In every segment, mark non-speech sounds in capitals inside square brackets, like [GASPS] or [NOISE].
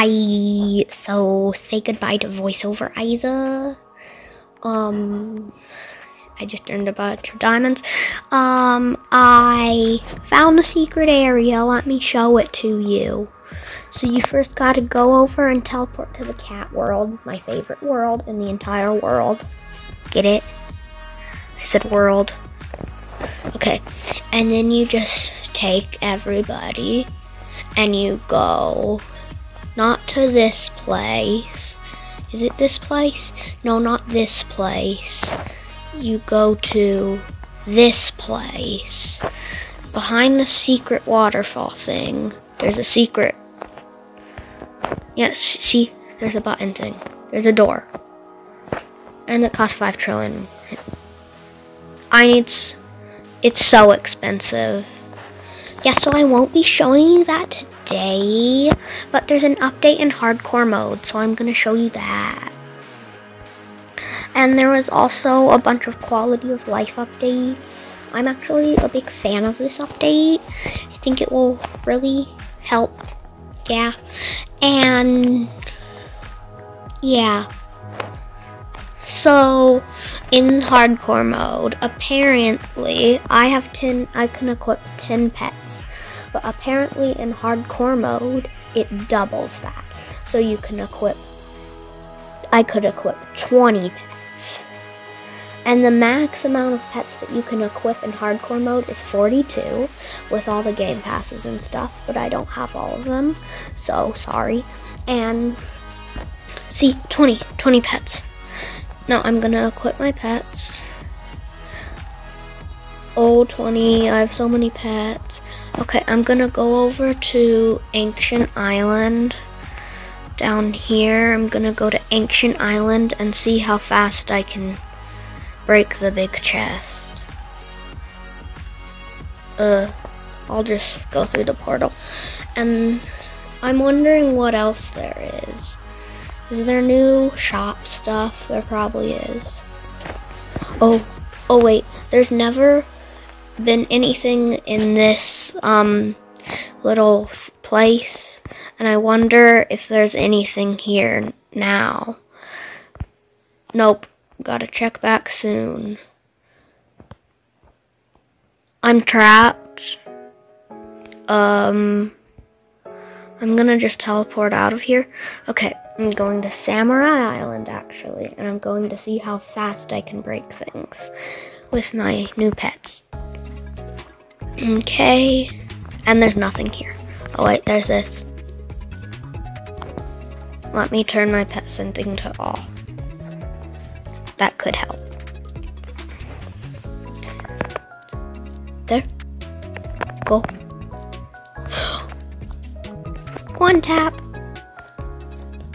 Hi. So say goodbye to voiceover Isa. Um I just earned a bunch of diamonds. Um I found the secret area. Let me show it to you. So you first gotta go over and teleport to the cat world, my favorite world in the entire world. Get it? I said world. Okay. And then you just take everybody and you go not to this place. Is it this place? No, not this place. You go to this place. Behind the secret waterfall thing, there's a secret. Yes, see, there's a button thing. There's a door. And it costs 5 trillion. I need. It's so expensive. Yeah, so I won't be showing you that today, but there's an update in hardcore mode, so I'm going to show you that. And there was also a bunch of quality of life updates. I'm actually a big fan of this update. I think it will really help. Yeah. And yeah. So in hardcore mode, apparently I have 10 I can equip 10 pets. But apparently in hardcore mode, it doubles that. So you can equip I could equip 20 pets. And the max amount of pets that you can equip in hardcore mode is 42 with all the game passes and stuff, but I don't have all of them, so sorry. And see, 20, 20 pets. Now I'm gonna equip my pets. Oh, 20, I have so many pets. Okay, I'm gonna go over to Ancient Island. Down here, I'm gonna go to Ancient Island and see how fast I can break the big chest. Uh, I'll just go through the portal. And I'm wondering what else there is. Is there new shop stuff? There probably is. Oh, oh wait, there's never been anything in this um little place and I wonder if there's anything here now. Nope. Gotta check back soon. I'm trapped. Um, I'm gonna just teleport out of here. Okay, I'm going to Samurai Island actually, and I'm going to see how fast I can break things with my new pets. Okay, and there's nothing here. Oh wait, there's this. Let me turn my pet sending to all that could help. There. Go. [GASPS] One tap.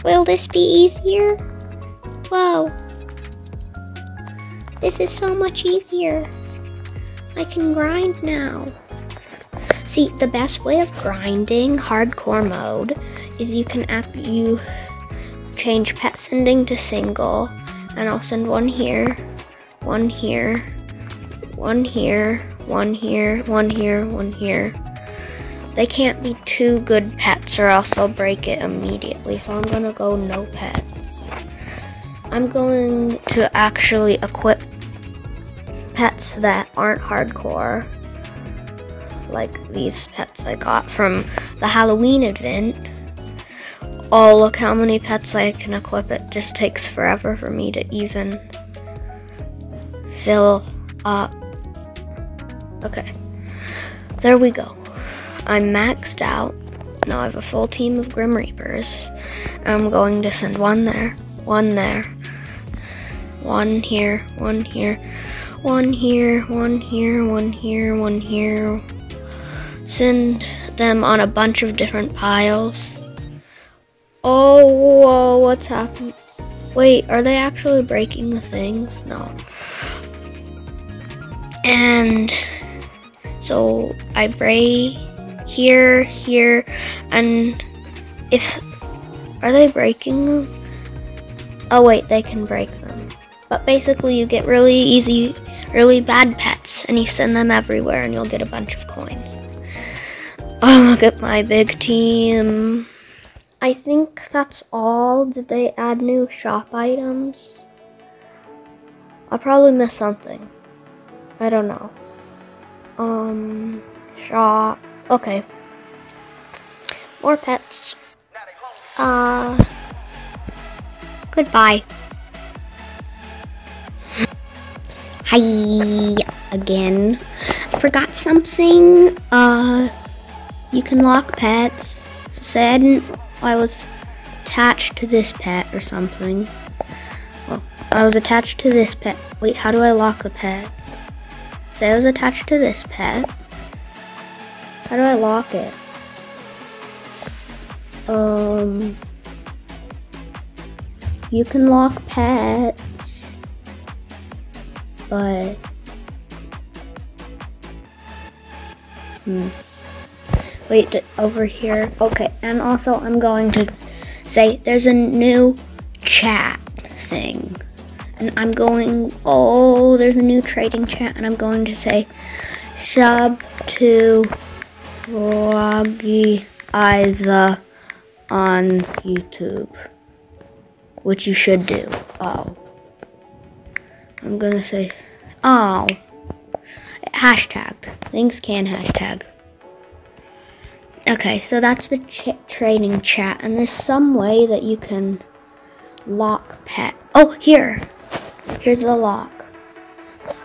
Will this be easier? Whoa. This is so much easier. I can grind now. See, the best way of grinding hardcore mode is you can act you change pet sending to single and I'll send one here, one here, one here, one here, one here, one here. They can't be two good pets or else I'll break it immediately, so I'm gonna go no pets. I'm going to actually equip pets that aren't hardcore, like these pets I got from the Halloween event. Oh, look how many pets I can equip. It just takes forever for me to even fill up. Okay. There we go. I'm maxed out. Now I have a full team of Grim Reapers. I'm going to send one there, one there, one here, one here, one here, one here, one here, one here. Send them on a bunch of different piles. Oh, whoa, what's happening? Wait, are they actually breaking the things? No. And so I break here, here, and if, are they breaking them? Oh wait, they can break them. But basically you get really easy, really bad pets, and you send them everywhere and you'll get a bunch of coins. Oh, look at my big team. I think that's all. Did they add new shop items? I'll probably miss something. I don't know. Um, shop. Okay. More pets. Uh, goodbye. Hi again. Forgot something. Uh, you can lock pets. Say I didn't. I was attached to this pet or something. Well, I was attached to this pet. Wait, how do I lock the pet? Say I was attached to this pet. How do I lock it? Um, you can lock pets, but hmm. Wait, over here. Okay, and also I'm going to say there's a new chat thing. And I'm going, oh, there's a new trading chat, and I'm going to say sub to Froggy Isa on YouTube, which you should do. Oh. I'm gonna say, oh. Hashtag. Things can hashtag. Okay, so that's the ch trading chat, and there's some way that you can lock pet. Oh, here. Here's the lock.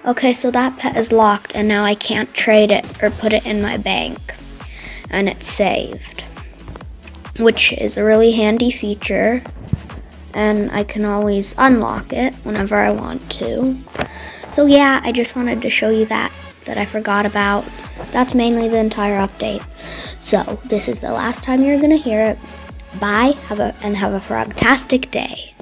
Okay, so that pet is locked, and now I can't trade it or put it in my bank. And it's saved, which is a really handy feature. And I can always unlock it whenever I want to. So yeah, I just wanted to show you that, that I forgot about. That's mainly the entire update. So, this is the last time you're to hear it. Bye, have a, and have a frogtastic day.